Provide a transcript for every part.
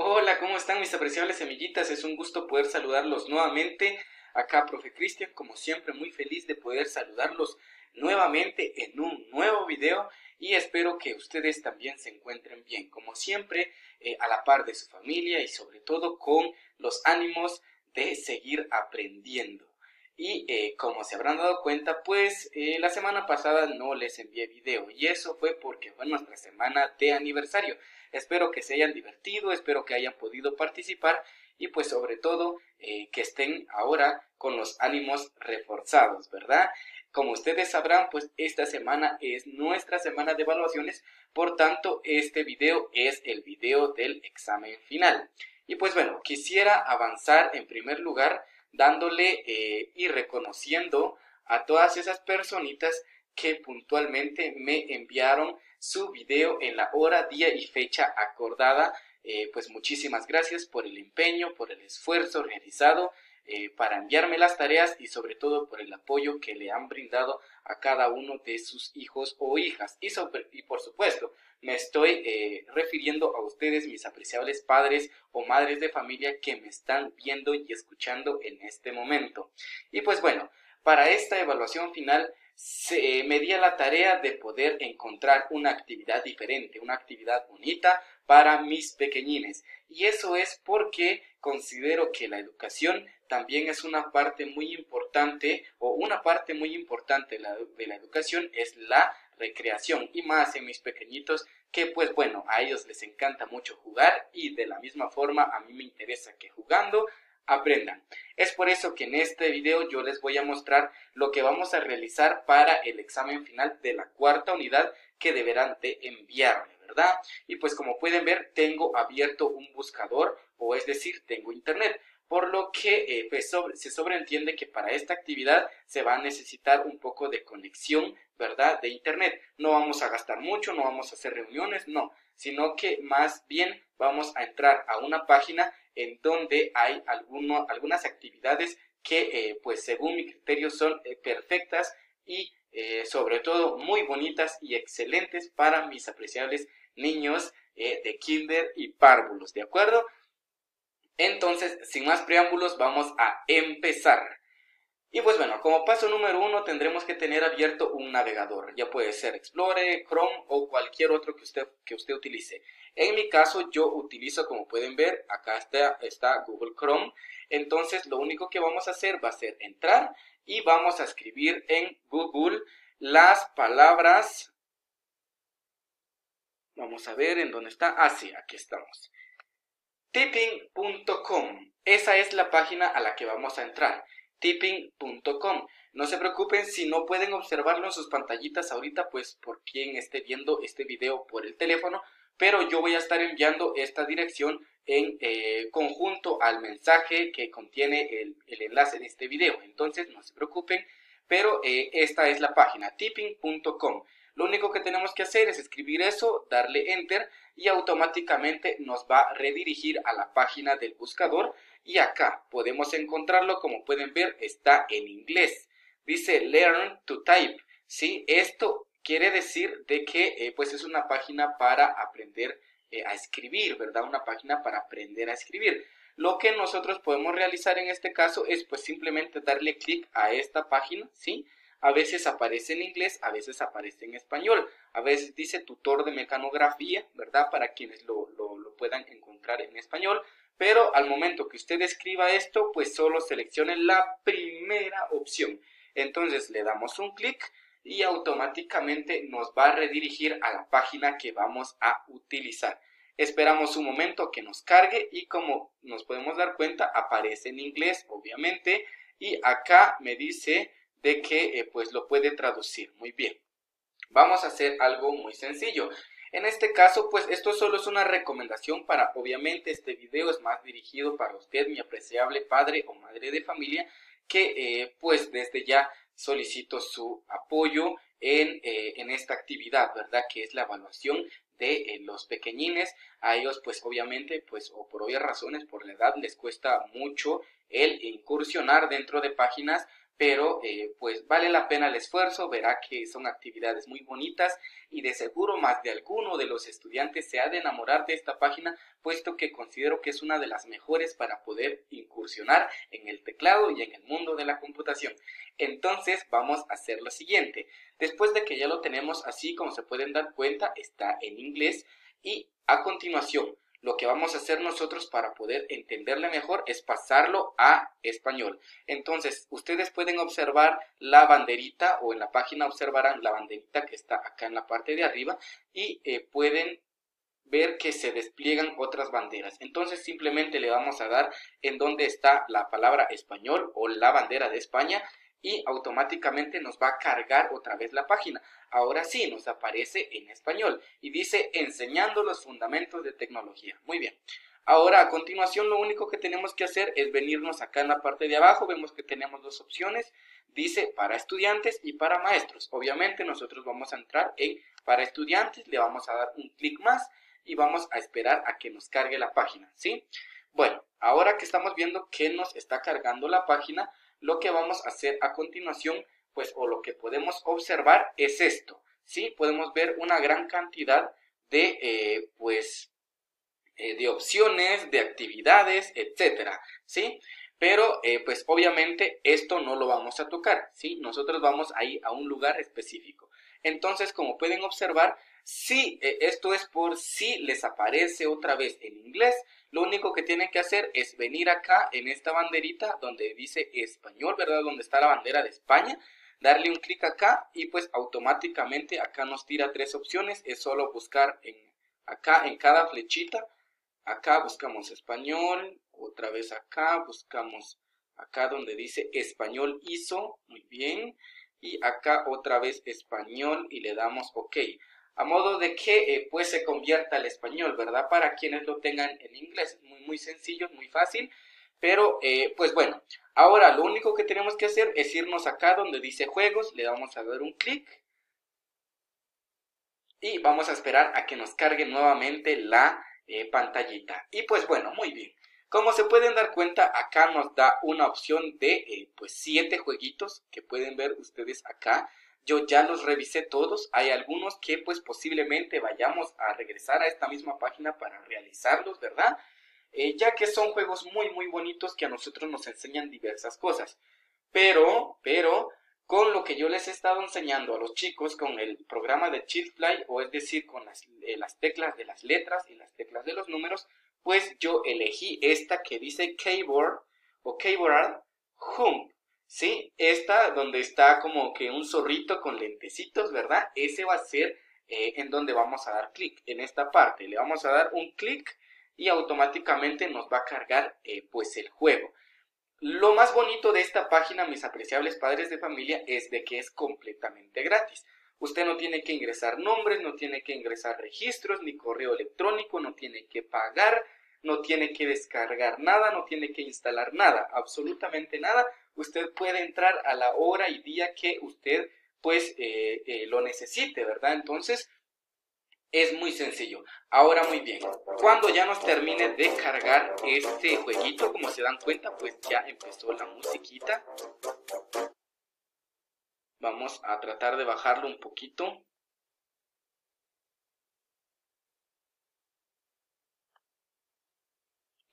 Hola, ¿cómo están mis apreciables semillitas? Es un gusto poder saludarlos nuevamente. Acá, profe Cristian, como siempre, muy feliz de poder saludarlos nuevamente en un nuevo video y espero que ustedes también se encuentren bien, como siempre, eh, a la par de su familia y sobre todo con los ánimos de seguir aprendiendo. Y eh, como se habrán dado cuenta, pues eh, la semana pasada no les envié video y eso fue porque fue nuestra semana de aniversario. Espero que se hayan divertido, espero que hayan podido participar y pues sobre todo que estén ahora con los ánimos reforzados, ¿verdad? Como ustedes sabrán, pues esta semana es nuestra semana de evaluaciones, por tanto este video es el video del examen final. Y pues bueno, quisiera avanzar en primer lugar dándole eh, y reconociendo a todas esas personitas que puntualmente me enviaron su video en la hora, día y fecha acordada. Eh, pues muchísimas gracias por el empeño, por el esfuerzo realizado eh, para enviarme las tareas y sobre todo por el apoyo que le han brindado a cada uno de sus hijos o hijas. Y, por supuesto, me estoy eh, refiriendo a ustedes, mis apreciables padres o madres de familia que me están viendo y escuchando en este momento. Y pues bueno, para esta evaluación final se, me di a la tarea de poder encontrar una actividad diferente, una actividad bonita para mis pequeñines. Y eso es porque considero que la educación también es una parte muy importante o una parte muy importante de la, de la educación es la recreación y más en mis pequeñitos que pues bueno a ellos les encanta mucho jugar y de la misma forma a mí me interesa que jugando aprendan. Es por eso que en este video yo les voy a mostrar lo que vamos a realizar para el examen final de la cuarta unidad que deberán de enviarme, ¿verdad? Y pues como pueden ver tengo abierto un buscador o es decir tengo internet por lo que eh, pues, se sobreentiende que para esta actividad se va a necesitar un poco de conexión, ¿verdad?, de Internet. No vamos a gastar mucho, no vamos a hacer reuniones, no, sino que más bien vamos a entrar a una página en donde hay algunas actividades que, eh, pues según mi criterio, son eh, perfectas y sobre todo muy bonitas y excelentes para mis apreciables niños de kinder y párvulos, ¿de acuerdo? Entonces, sin más preámbulos, vamos a empezar. Y pues bueno, como paso número uno tendremos que tener abierto un navegador. Ya puede ser Explorer, Chrome o cualquier otro que usted, que usted utilice. En mi caso yo utilizo, como pueden ver, acá está, está Google Chrome. Entonces lo único que vamos a hacer va a ser entrar y vamos a escribir en Google las palabras. Vamos a ver en dónde está. Ah, sí, aquí estamos tipping.com. Esa es la página a la que vamos a entrar. tipping.com. No se preocupen si no pueden observarlo en sus pantallitas ahorita, pues por quien esté viendo este video por el teléfono, pero yo voy a estar enviando esta dirección en eh, conjunto al mensaje que contiene el, enlace de este video. Entonces no se preocupen, pero eh, esta es la página tipping.com. Lo único que tenemos que hacer es escribir eso, darle enter y automáticamente nos va a redirigir a la página del buscador y acá podemos encontrarlo como pueden ver está en inglés. Dice learn to type. ¿sí? Esto quiere decir de que eh, pues es una página para aprender eh, a escribir, ¿verdad? Una página para aprender a escribir. Lo que nosotros podemos realizar en este caso es pues simplemente darle clic a esta página, ¿sí? A veces aparece en inglés, a veces aparece en español, a veces dice tutor de mecanografía, ¿verdad? Para quienes lo, lo, puedan encontrar en español, pero al momento que usted escriba esto, pues solo seleccione la primera opción. Entonces le damos un clic y automáticamente nos va a redirigir a la página que vamos a utilizar. Esperamos un momento que nos cargue y como nos podemos dar cuenta aparece en inglés obviamente y acá me dice de que eh, pues lo puede traducir. Muy bien. Vamos a hacer algo muy sencillo. En este caso, pues esto solo es una recomendación para, obviamente este video es más dirigido para usted, mi apreciable padre o madre de familia, que eh, pues desde ya solicito su apoyo en, eh, en, esta actividad, ¿verdad? Que es la evaluación de los pequeñines. A ellos, pues obviamente, pues o por obvias razones, por la edad, les cuesta mucho el incursionar dentro de páginas pero eh, pues vale la pena el esfuerzo, verá que son actividades muy bonitas y de seguro más de alguno de los estudiantes se ha de enamorar de esta página, puesto que considero que es una de las mejores para poder incursionar en el teclado y en el mundo de la computación. Entonces vamos a hacer lo siguiente. Después de que ya lo tenemos así, como se pueden dar cuenta, está en inglés y a continuación lo que vamos a hacer nosotros para poder entenderle mejor es pasarlo a español. Entonces, ustedes pueden observar la banderita o en la página observarán la banderita que está acá en la parte de arriba y eh, pueden ver que se despliegan otras banderas. Entonces simplemente le vamos a dar en donde está la palabra español o la bandera de España y automáticamente nos va a cargar otra vez la página. Ahora sí, nos aparece en español y dice enseñando los fundamentos de tecnología. Muy bien. Ahora, a continuación, lo único que tenemos que hacer es venirnos acá en la parte de abajo. Vemos que tenemos dos opciones. Dice para estudiantes y para maestros. Obviamente, nosotros vamos a entrar en para estudiantes. Le vamos a dar un clic más y vamos a esperar a que nos cargue la página. ¿Sí? Bueno, ahora que estamos viendo que nos está cargando la página, lo que vamos a hacer a continuación, pues, o lo que podemos observar es esto, ¿sí? Podemos ver una gran cantidad de, eh, pues, eh, de opciones, de actividades, etcétera, ¿sí? Pero, eh, pues, obviamente esto no lo vamos a tocar, ¿sí? Nosotros vamos a ir a un lugar específico. Entonces, como pueden observar, si esto es por si les aparece otra vez en inglés, lo único que tienen que hacer es venir acá en esta banderita donde dice español, ¿verdad? Donde está la bandera de España. Darle un clic acá y pues automáticamente acá nos tira tres opciones. Es solo buscar acá en cada flechita. Acá buscamos español, otra vez acá buscamos acá donde dice español ISO, muy bien. Y acá otra vez español y le damos OK a modo de que eh, pues se convierta al español, ¿verdad? Para quienes lo tengan en inglés. Muy, muy sencillo, muy fácil. Pero, eh, pues bueno, ahora lo único que tenemos que hacer es irnos acá donde dice juegos, le vamos a dar un clic. Y vamos a esperar a que nos cargue nuevamente la eh, pantallita. Y pues bueno, muy bien. Como se pueden dar cuenta, acá nos da una opción de pues siete jueguitos que pueden ver ustedes acá. Yo ya los revisé todos, hay algunos que pues posiblemente vayamos a regresar a esta misma página para realizarlos, ¿verdad? Eh, ya que son juegos muy muy bonitos que a nosotros nos enseñan diversas cosas. Pero, pero, con lo que yo les he estado enseñando a los chicos con el programa de Chillfly, o es decir, con las, eh, las teclas de las letras y las teclas de los números, pues yo elegí esta que dice Keyboard o Keyboard Home. Sí, esta donde está como que un zorrito con lentecitos, ¿verdad? Ese va a ser eh, en donde vamos a dar clic, en esta parte. Le vamos a dar un clic y automáticamente nos va a cargar eh, pues el juego. Lo más bonito de esta página, mis apreciables padres de familia, es de que es completamente gratis. Usted no tiene que ingresar nombres, no tiene que ingresar registros, ni correo electrónico, no tiene que pagar, no tiene que descargar nada, no tiene que instalar nada, absolutamente nada usted puede entrar a la hora y día que usted pues eh, eh, lo necesite, ¿verdad? Entonces es muy sencillo. Ahora muy bien, cuando ya nos termine de cargar este jueguito, como se dan cuenta, pues ya empezó la musiquita. Vamos a tratar de bajarlo un poquito.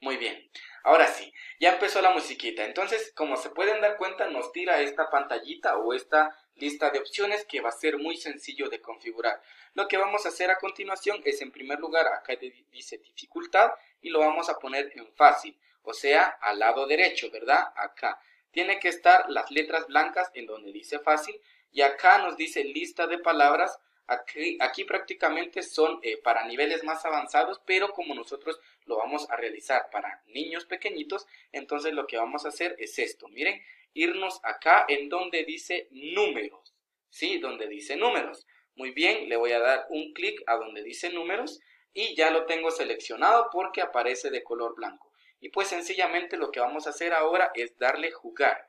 Muy bien. Ahora sí, ya empezó la musiquita. Entonces, como se pueden dar cuenta, nos tira esta pantallita o esta lista de opciones que va a ser muy sencillo de configurar. Lo que vamos a hacer a continuación es, en primer lugar, acá dice dificultad y lo vamos a poner en fácil, o sea, al lado derecho, ¿verdad? Acá. Tiene que estar las letras blancas en donde dice fácil y acá nos dice lista de palabras Aquí, prácticamente son eh, para niveles más avanzados, pero como nosotros lo vamos a realizar para niños pequeñitos, entonces lo que vamos a hacer es esto. Miren, irnos acá en donde dice números, ¿sí? Donde dice números. Muy bien, le voy a dar un clic a donde dice números y ya lo tengo seleccionado porque aparece de color blanco. Y pues sencillamente lo que vamos a hacer ahora es darle jugar.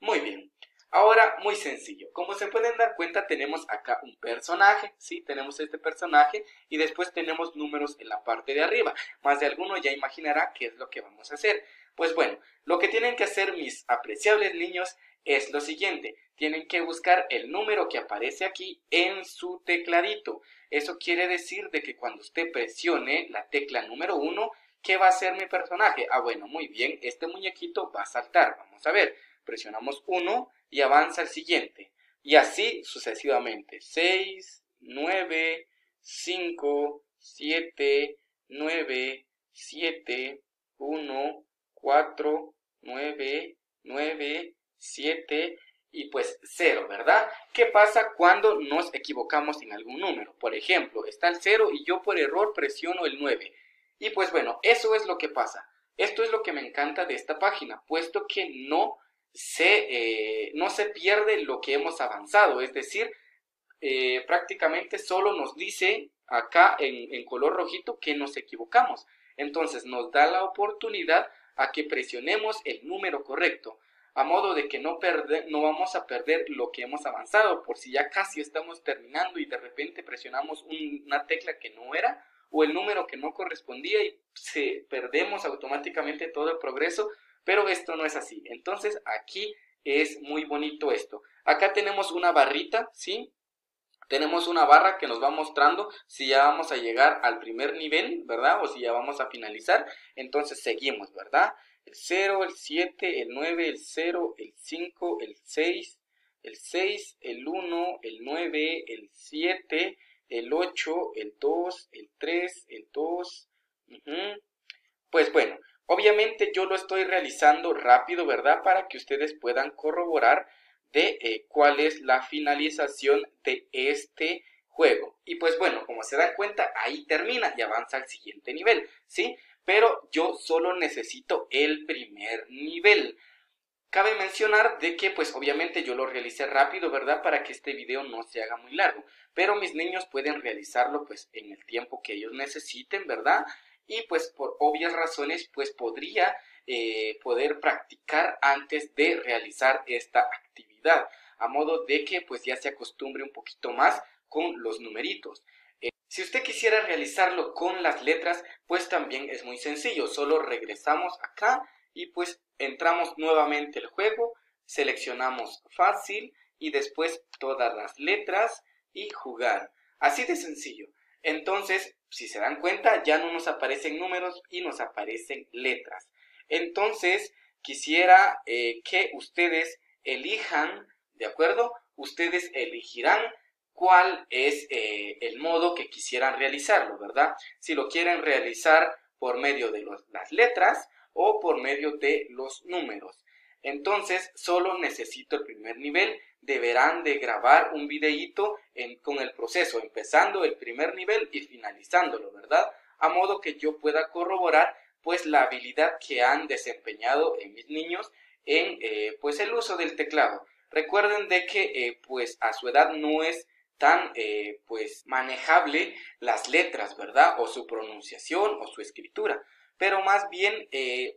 Muy bien. Ahora, muy sencillo. Como se pueden dar cuenta, tenemos acá un personaje, ¿sí? Tenemos este personaje y después tenemos números en la parte de arriba. Más de alguno ya imaginará qué es lo que vamos a hacer. Pues bueno, lo que tienen que hacer mis apreciables niños es lo siguiente. Tienen que buscar el número que aparece aquí en su tecladito. Eso quiere decir de que cuando usted presione la tecla número 1, ¿qué va a hacer mi personaje? Ah, bueno, muy bien, este muñequito va a saltar. Vamos a ver, presionamos 1 y avanza al siguiente. Y así sucesivamente. 6, 9, 5, 7, 9, 7, 1, 4, 9, 9, 7 y pues 0, ¿verdad? ¿Qué pasa cuando nos equivocamos en algún número? Por ejemplo, está el 0 y yo por error presiono el 9. Y pues bueno, eso es lo que pasa. Esto es lo que me encanta de esta página, puesto que no se, eh, no se pierde lo que hemos avanzado, es decir, eh, prácticamente solo nos dice acá en, en color rojito que nos equivocamos. Entonces nos da la oportunidad a que presionemos el número correcto, a modo de que no, no vamos a perder lo que hemos avanzado, por si ya casi estamos terminando y de repente presionamos una tecla que no era o el número que no correspondía y se perdemos automáticamente todo el progreso, pero esto no es así. Entonces aquí es muy bonito esto. Acá tenemos una barrita, ¿sí? Tenemos una barra que nos va mostrando si ya vamos a llegar al primer nivel, ¿verdad? O si ya vamos a finalizar. Entonces seguimos, ¿verdad? El 0, el 7, el 9, el 0, el 5, el 6, el 6, el 1, el 9, el 7, el 8, el 2, el 3, el 2. Pues bueno, obviamente yo lo estoy realizando rápido, ¿verdad? Para que ustedes puedan corroborar de eh, cuál es la finalización de este juego. Y pues bueno, como se dan cuenta, ahí termina y avanza al siguiente nivel, ¿sí? Pero yo solo necesito el primer nivel. Cabe mencionar de que pues obviamente yo lo realicé rápido, ¿verdad? Para que este video no se haga muy largo. Pero mis niños pueden realizarlo pues en el tiempo que ellos necesiten, ¿verdad? Y pues por obvias razones pues podría eh, poder practicar antes de realizar esta actividad, a modo de que pues ya se acostumbre un poquito más con los numeritos. Eh, si usted quisiera realizarlo con las letras, pues también es muy sencillo, solo regresamos acá y pues entramos nuevamente al juego, seleccionamos fácil y después todas las letras y jugar. Así de sencillo. Entonces, si se dan cuenta, ya no nos aparecen números y nos aparecen letras. Entonces, quisiera eh, que ustedes elijan, ¿de acuerdo? Ustedes elegirán cuál es eh, el modo que quisieran realizarlo, ¿verdad? Si lo quieren realizar por medio de las letras o por medio de los números. Entonces, solo necesito el primer nivel. Deberán de grabar un videíto con el proceso, empezando el primer nivel y finalizándolo, ¿verdad? A modo que yo pueda corroborar pues la habilidad que han desempeñado en mis niños en eh, pues el uso del teclado. Recuerden de que eh, pues a su edad no es tan eh, pues manejable las letras, ¿verdad? O su pronunciación o su escritura. Pero más bien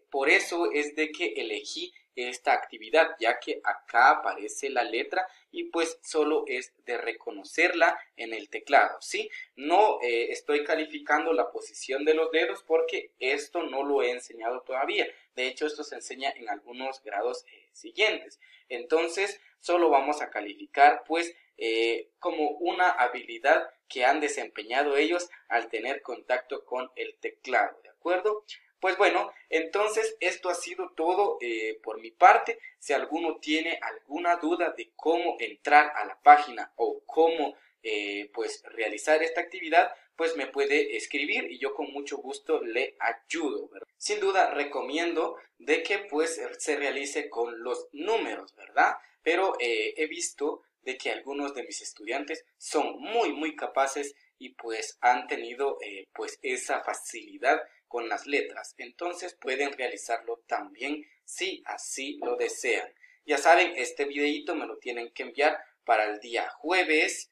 por eso es de que elegí esta actividad, ya que acá aparece la letra y pues solo es de reconocerla en el teclado, ¿sí? No eh, estoy calificando la posición de los dedos porque esto no lo he enseñado todavía. De hecho, esto se enseña en algunos grados eh, siguientes. Entonces, solo vamos a calificar pues eh, como una habilidad que han desempeñado ellos al tener contacto con el teclado, ¿de acuerdo? Pues bueno, entonces esto ha sido todo eh, por mi parte. Si alguno tiene alguna duda de cómo entrar a la página o cómo eh, pues realizar esta actividad, pues me puede escribir y yo con mucho gusto le ayudo. Sin duda recomiendo de que pues se realice con los números, ¿verdad? Pero eh, he visto de que algunos de mis estudiantes son muy muy capaces y pues han tenido pues esa facilidad con las letras. Entonces pueden realizarlo también si así lo desean. Ya saben, este videito me lo tienen que enviar para el día jueves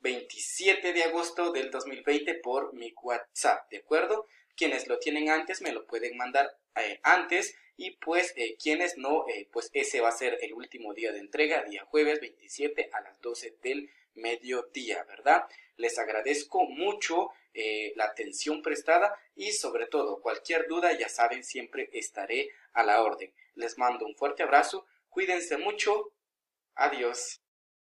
27 eh, de agosto del 2020 por mi WhatsApp, ¿de acuerdo? Quienes lo tienen antes me lo pueden mandar eh, antes y pues eh, quienes no, pues ese va a ser el último día de entrega, día jueves 27 a las 12 del mediodía, ¿verdad? Les agradezco mucho eh, la atención prestada y sobre todo cualquier duda ya saben siempre estaré a la orden. Les mando un fuerte abrazo Cuídense mucho. Adiós.